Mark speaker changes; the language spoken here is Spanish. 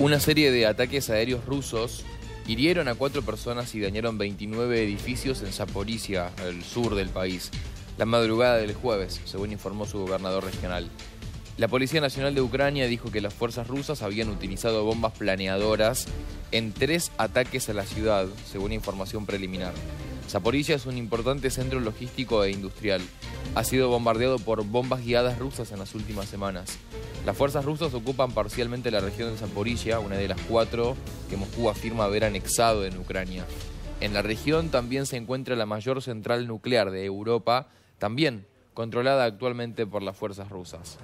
Speaker 1: Una serie de ataques aéreos rusos hirieron a cuatro personas y dañaron 29 edificios en Zaporizhia, el sur del país, la madrugada del jueves, según informó su gobernador regional. La Policía Nacional de Ucrania dijo que las fuerzas rusas habían utilizado bombas planeadoras en tres ataques a la ciudad, según información preliminar. Zaporizhia es un importante centro logístico e industrial. Ha sido bombardeado por bombas guiadas rusas en las últimas semanas. Las fuerzas rusas ocupan parcialmente la región de Zaporizhia, una de las cuatro que Moscú afirma haber anexado en Ucrania. En la región también se encuentra la mayor central nuclear de Europa, también controlada actualmente por las fuerzas rusas.